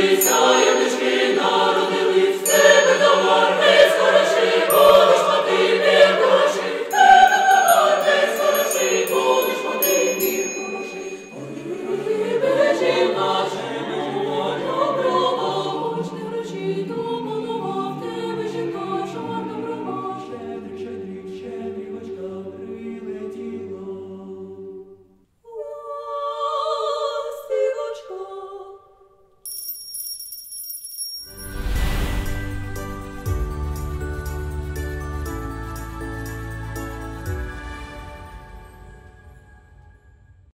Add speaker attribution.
Speaker 1: Jesus.